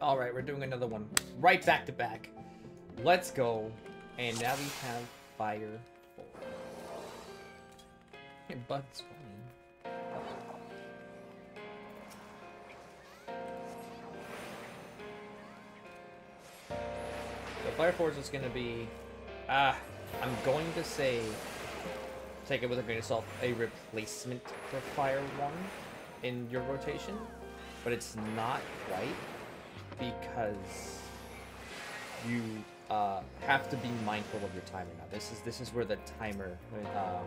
All right, we're doing another one. Right back to back. Let's go. And now we have fire four. Hey, Bud's funny. So fire four is just gonna be, ah, I'm going to say, take it with a grain of salt, a replacement for fire one in your rotation, but it's not right because you uh, have to be mindful of your timer now. This is this is where the timer um,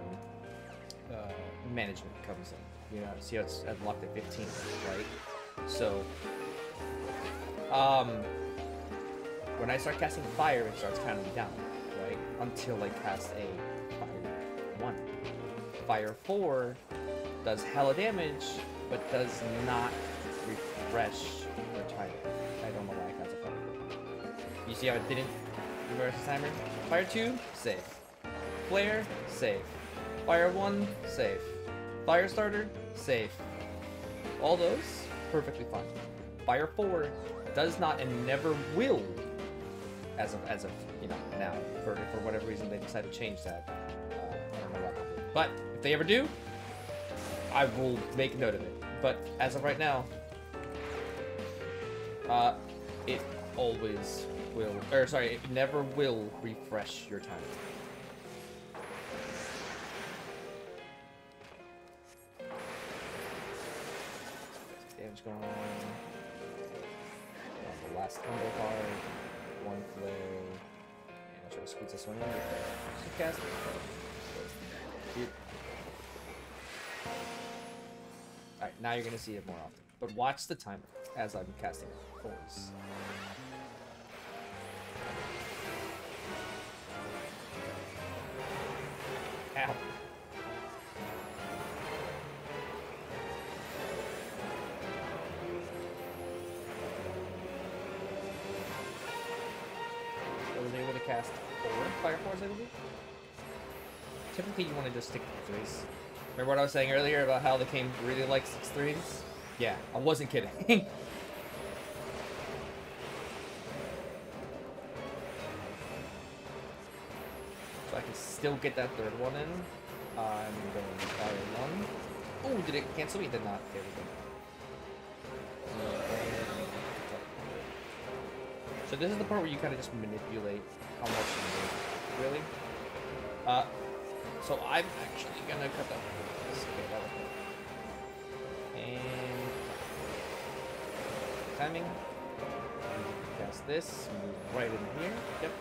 uh, management comes in. You know, see how it's unlocked at 15, right? So, um, when I start casting fire, it starts counting down, right? Until I cast a fire one. Fire four does hella damage, but does not refresh your timer. You see how it didn't reverse the timer? Fire two, save. Flare, save. Fire one, save. Fire starter, save. All those, perfectly fine. Fire four does not and never will as of as of you know now. For for whatever reason they decide to change that. Uh, I don't know. But if they ever do, I will make note of it. But as of right now, uh, it always will, or sorry, it never will refresh your timer. Damage going on. on the last combo card. One flare. And I'll try to squeeze this one in. Just cast it. Alright, now you're gonna see it more often. But watch the timer as I'm casting fours. Ow. Cast four fire fours, I believe. Typically, you want to just stick to threes. Remember what I was saying earlier about how the game really likes six threes? Yeah, I wasn't kidding. so I can still get that third one in. I'm going to fire one. Oh, did it cancel me? It did not. There we go. So this is the part where you kind of just manipulate how much you need, really. Uh, so I'm actually gonna cut that. Get that one. And timing. Cast this. Move right in here. Yep.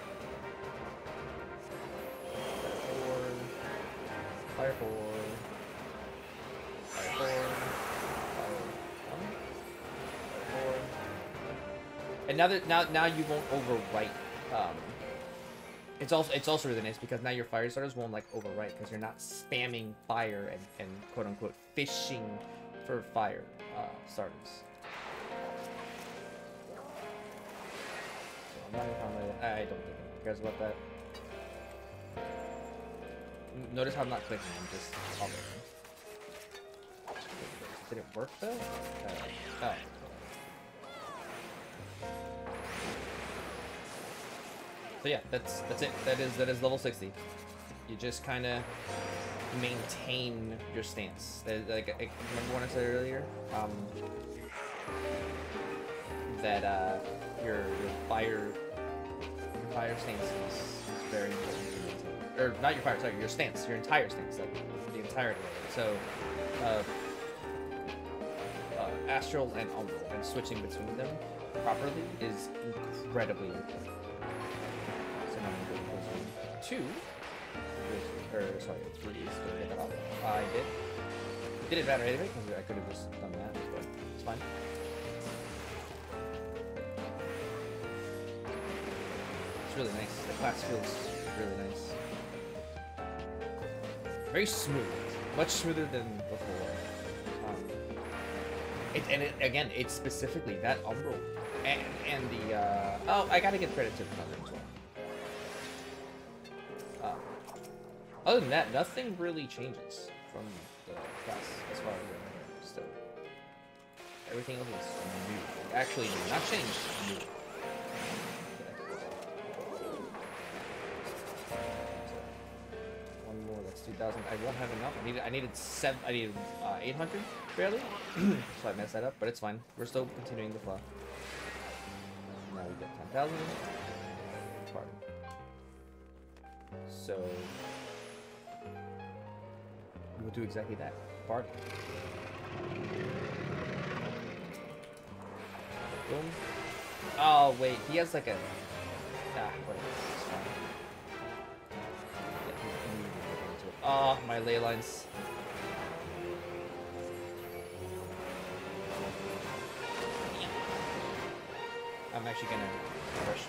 Fire four. Fire. And now that now now you won't overwrite. Um, it's also it's also really nice because now your fire starters won't like overwrite because you're not spamming fire and, and quote unquote fishing for fire uh, starters. So I'm not gonna, I don't think anyone cares about that. Notice how I'm not clicking, I'm just hovering. Did it work though? Uh, oh. So yeah, that's that's it. That is that is level 60. You just kind of maintain your stance. Like, I- remember when I said earlier, um, that uh, your your fire your fire stance is, is very important. Or not your fire, sorry, your stance, your entire stance, like the entirety. So, uh, uh, astral and umbral, and switching between them properly is incredibly important. Two. Or sorry, three. So get that off. I did. It better anyway because I could have just done that, but it's fine. It's really nice. The class feels really nice. Very smooth. Much smoother than before. Um, it, and it, again, it's specifically that umbral and, and the uh, oh, I gotta give credit to the thunder as well. Other than that, nothing really changes from the class as far as I know. Still, Everything else is new. Actually, not changed. New. One more. That's two thousand. I won't have enough. I needed. I needed seven. I needed uh, eight hundred barely. so I messed that up, but it's fine. We're still continuing the flow. Now we get ten thousand. Pardon. So we'll do exactly that. Bard. Boom. Oh wait, he has like a. Ah, whatever. It's fine. Oh, my ley lines. I'm actually gonna rush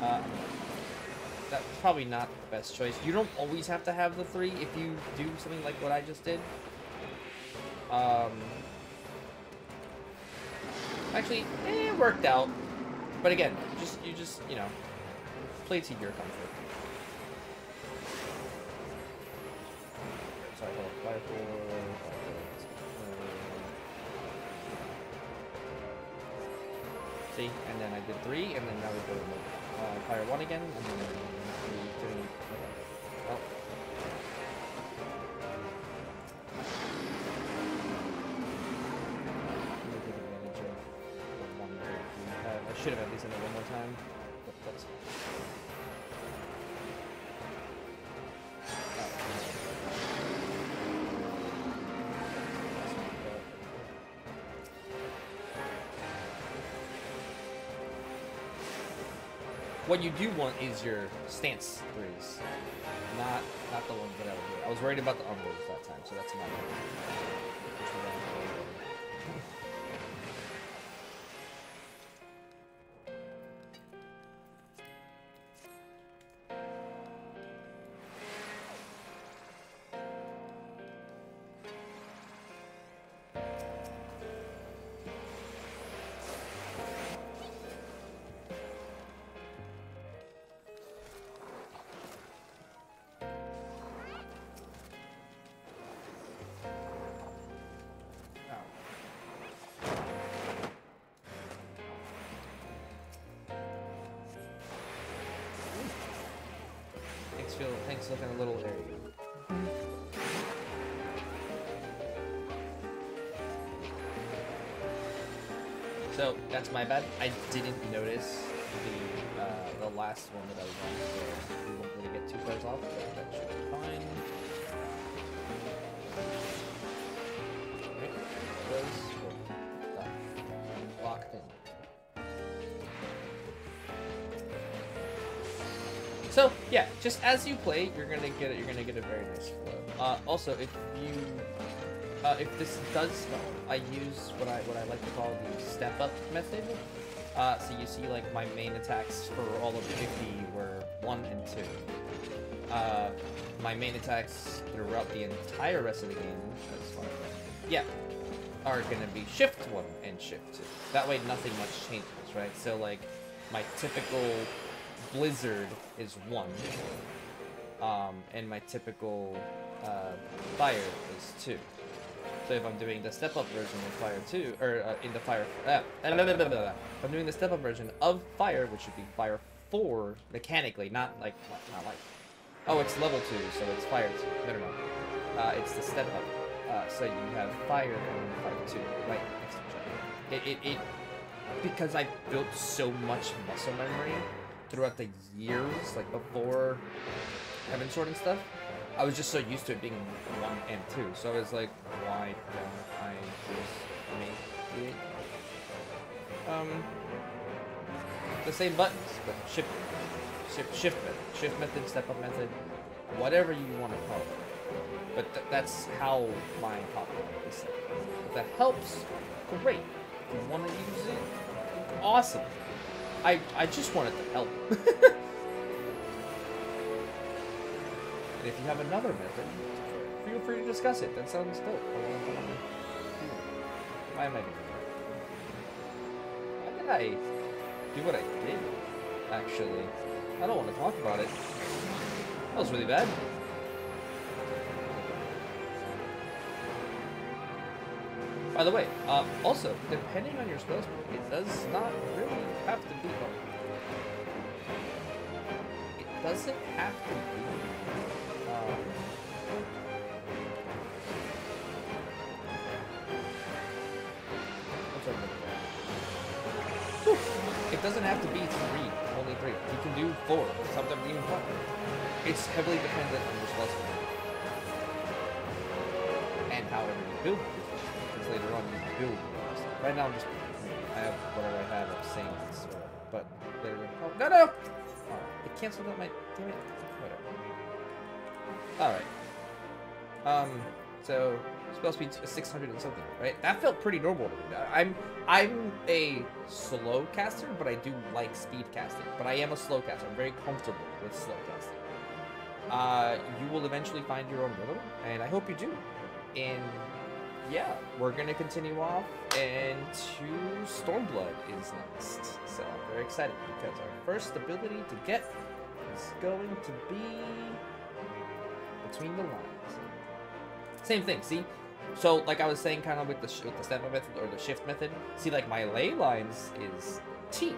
now. Uh, that's probably not the best choice. You don't always have to have the three if you do something like what I just did. Um, actually, eh, it worked out. But again, just you just you know, play to your comfort. Sorry, hold four. See, and then I did three, and then now we go to uh, fire one again, and then we doing. What you do want is your stance threes, not not the ones that I was doing. I was worried about the umbers that time, so that's my Phil. Thanks, looking a little airy. So that's my bad. I didn't notice the uh, the last one that I was on, so we won't really get too far off. But that should be fine. So yeah, just as you play, you're gonna get it. You're gonna get a very nice flow. Uh, also, if you, uh, if this does spell, I use what I what I like to call the step up method. Uh, so you see, like my main attacks for all of 50 were one and two. Uh, my main attacks throughout the entire rest of the game, as far as yeah, are gonna be shift one and shift two. That way, nothing much changes, right? So like my typical Blizzard is one, um, and my typical uh, Fire is two. So if I'm doing the step up version of Fire two, or uh, in the Fire, uh, if I'm doing the step up version of Fire, which would be Fire four mechanically, not like not like, oh it's level two, so it's Fire two. No, no, no. Uh, it's the step up. Uh, so you have Fire and Fire two right. It, it, it because I built so much muscle memory throughout the years, like before Heavensward and stuff, I was just so used to it being one and two. So I was like, why don't I just make it um the same buttons, but shift shift shift method, shift method, step up method, whatever you want to call it. But th that's how my copy is set. If that helps, great. If you want to use it, awesome. I I just wanted to help. and if you have another method, feel free to discuss it. That sounds dope. Why am I doing that? Why did I do what I did? Actually, I don't want to talk about it. That was really bad. By the way, uh, also, depending on your spell it does not really have to be. Oh, it doesn't have to be. Whew. It doesn't have to be three, only three. You can do four, sometimes even five. It's heavily dependent on your spell and however you build. Because later on you build. Right now I'm just I have whatever I have of saints, or, but later on, oh, no no, oh, it canceled out my damn it. Whatever. All right. Um. So spell speed 600 and something, right? That felt pretty normal to me. I'm I'm a slow caster, but I do like speed casting. But I am a slow caster. I'm very comfortable with slow casting. Uh, you will eventually find your own rhythm, and I hope you do. And yeah, we're gonna continue off, and to Stormblood is next. So I'm very excited because our first ability to get is going to be between the lines. Same thing, see? So, like I was saying, kind of with the with the step method or the shift method. See, like my ley lines is T.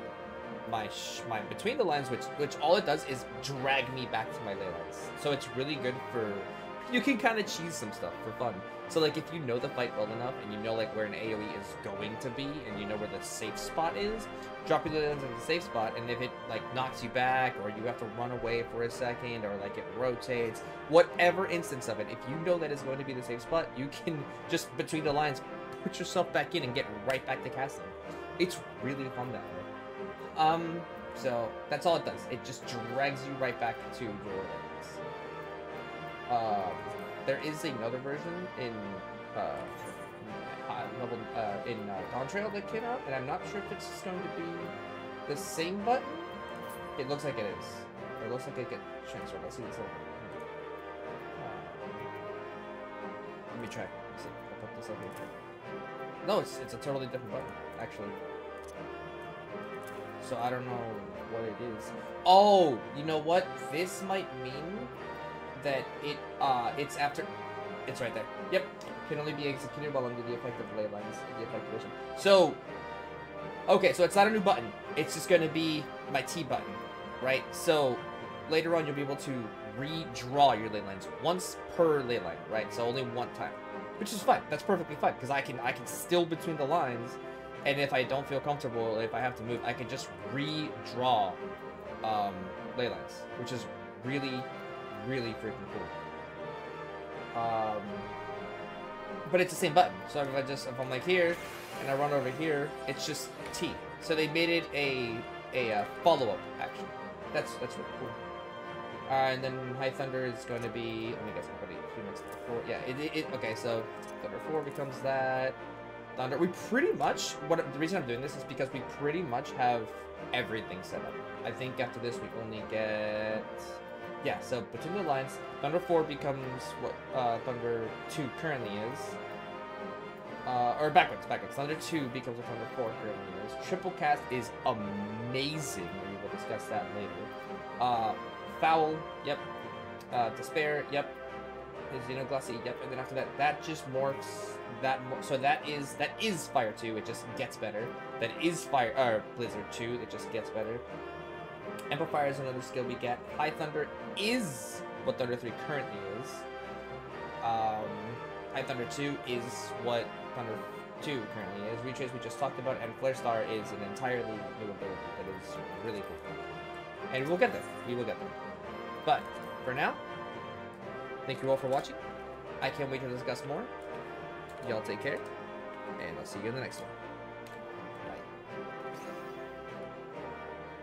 My my between the lines, which which all it does is drag me back to my ley lines. So it's really good for you can kind of cheese some stuff for fun. So like if you know the fight well enough and you know like where an AoE is going to be and you know where the safe spot is, drop your lens in the safe spot and if it like knocks you back or you have to run away for a second or like it rotates, whatever instance of it, if you know that is going to be the safe spot, you can just between the lines put yourself back in and get right back to casting. It's really fun that way. Um, so that's all it does. It just drags you right back to your Um, there is another version in uh, uh, level uh, in uh, Dawntrail that came out, and I'm not sure if it's just going to be the same button. It looks like it is. It looks like it gets transferred. Let's see this little. Uh, let me see. I'll put this up here. No, it's it's a totally different button, actually. So I don't know what it is. Oh, you know what? This might mean that it uh it's after it's right there. Yep. Can only be executed while under the effect of ley lines the effective version. So Okay, so it's not a new button. It's just gonna be my T button. Right? So later on you'll be able to redraw your ley lines once per ley line, right? So only one time. Which is fine. That's perfectly fine. Because I can I can still between the lines and if I don't feel comfortable, if I have to move, I can just redraw um, ley lines, which is really really freaking cool. Um, but it's the same button. So if I just if I'm like here and I run over here, it's just T. So they made it a a uh, follow up action. That's that's really cool. Uh, and then High Thunder is going to be. Let me guess. What next to four? Yeah. It, it, it okay. So Thunder four becomes that. Thunder. We pretty much. What the reason I'm doing this is because we pretty much have everything set up. I think after this we only get yeah, so between the lines, Thunder 4 becomes what uh, Thunder 2 currently is. Uh, or backwards, backwards. Thunder 2 becomes what Thunder 4 currently is. Triple Cast is amazing. We will discuss that later. Uh, Foul, yep. Uh, Despair, yep. Xenoglossy, yep. And then after that, that just morphs. That mor so that is that is Fire 2. It just gets better. That is Fire, or Blizzard 2. It just gets better. Amplifier is another skill we get. High Thunder is what Thunder 3 currently is. Um, High Thunder 2 is what Thunder 2 currently is. Retrace we just talked about, and Flare Star is an entirely new ability that is really cool. And we'll get there. We will get there. But, for now, thank you all for watching. I can't wait to discuss more. Y'all take care, and I'll see you in the next one.